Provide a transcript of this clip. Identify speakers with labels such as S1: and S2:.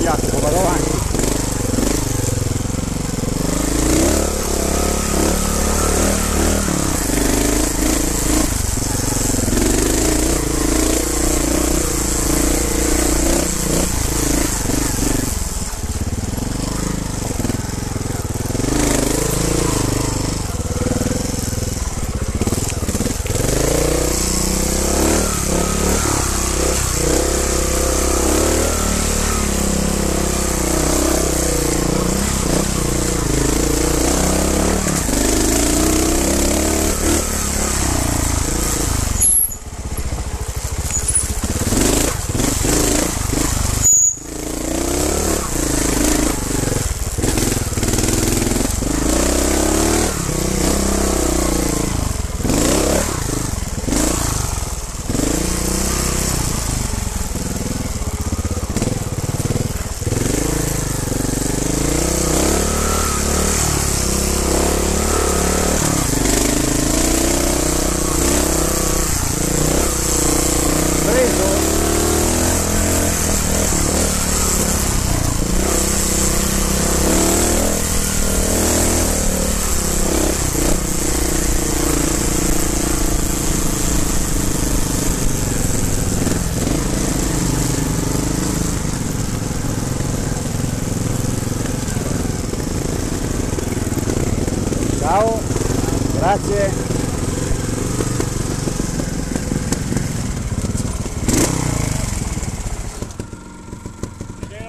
S1: 一下，我把它放进
S2: Ciao, grazie. C'è